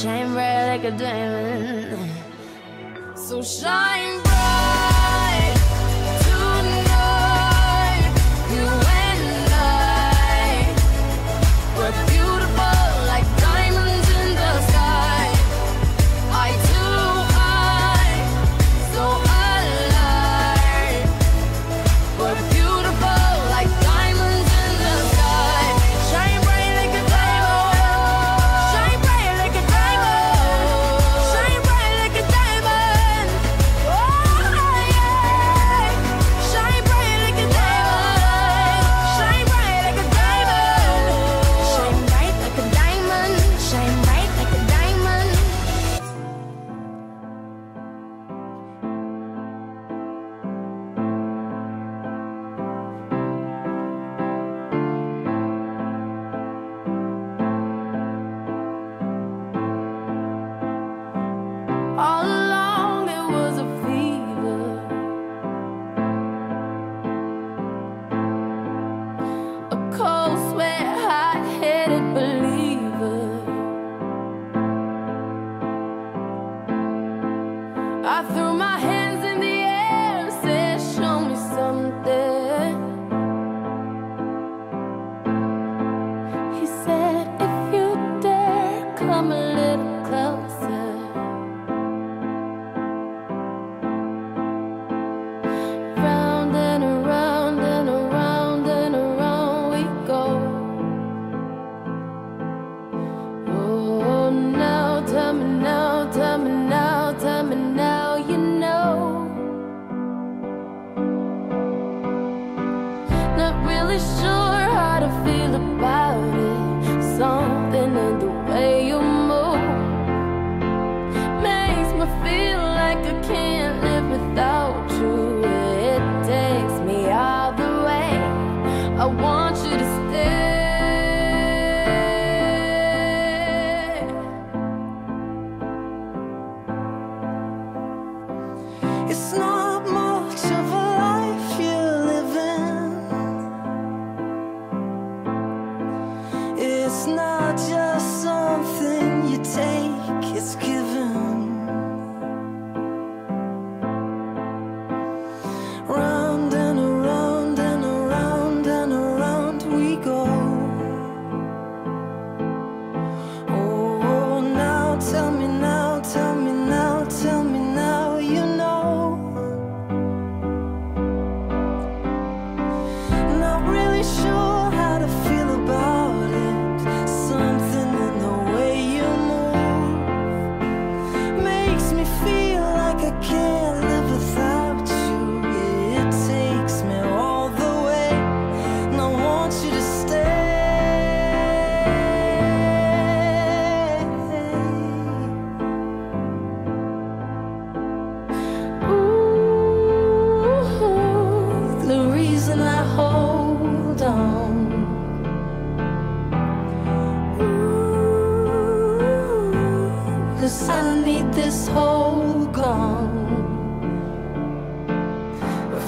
shine bright like a diamond. So shine. he said, if you dare, come a little closer. Round and around and around and around we go. Oh, now, tell me now, tell me now, tell me now, you know. Not really sure how to feel about this whole gone.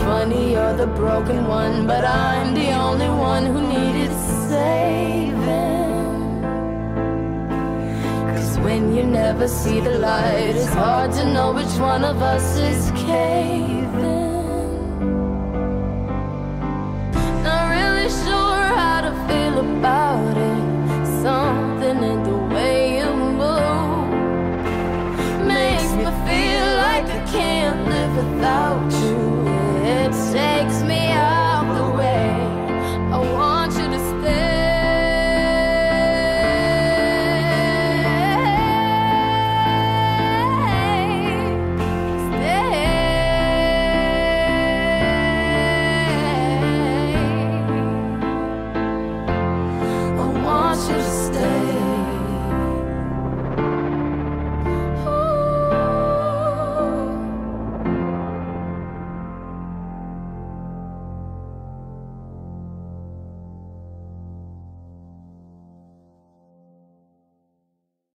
Funny, you're the broken one, but I'm the only one who needed saving. Cause when you never see the light, it's hard to know which one of us is caving. about feel like I can't live without you.